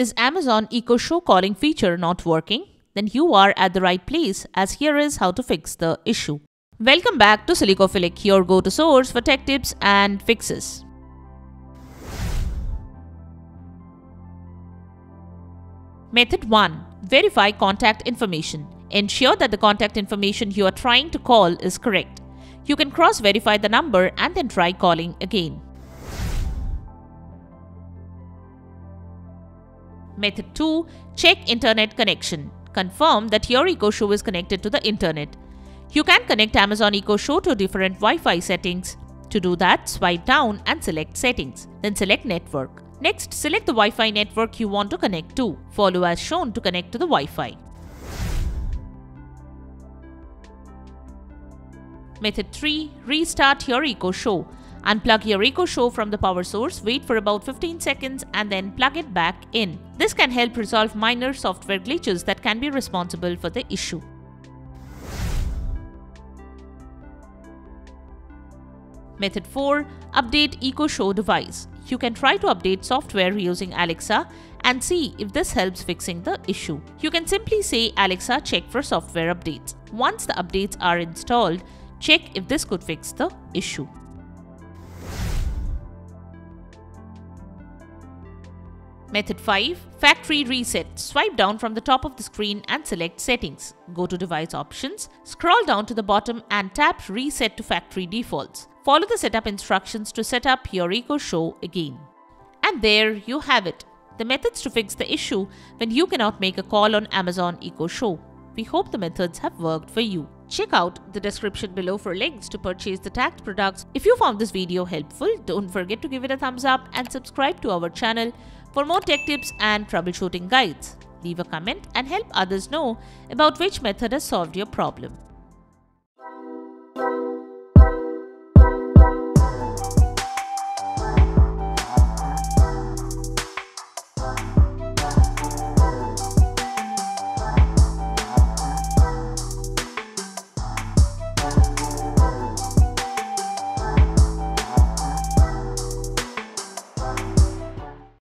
Is Amazon Echo Show calling feature not working? Then you are at the right place as here is how to fix the issue. Welcome back to Silicophilic, your go-to source for tech tips and fixes. Method 1. Verify contact information. Ensure that the contact information you are trying to call is correct. You can cross-verify the number and then try calling again. Method 2. Check internet connection. Confirm that your Echo Show is connected to the internet. You can connect Amazon Echo Show to different Wi-Fi settings. To do that, swipe down and select Settings. Then select Network. Next, select the Wi-Fi network you want to connect to. Follow as shown to connect to the Wi-Fi. Method 3. Restart your Echo Show. Unplug your Echo Show from the power source, wait for about 15 seconds and then plug it back in. This can help resolve minor software glitches that can be responsible for the issue. Method 4. Update Echo Show device. You can try to update software using Alexa and see if this helps fixing the issue. You can simply say Alexa check for software updates. Once the updates are installed, check if this could fix the issue. Method 5. Factory Reset. Swipe down from the top of the screen and select Settings. Go to Device Options, scroll down to the bottom and tap Reset to Factory Defaults. Follow the setup instructions to set up your Echo Show again. And there you have it. The methods to fix the issue when you cannot make a call on Amazon Echo Show. We hope the methods have worked for you. Check out the description below for links to purchase the tagged products. If you found this video helpful, don't forget to give it a thumbs up and subscribe to our channel for more tech tips and troubleshooting guides. Leave a comment and help others know about which method has solved your problem.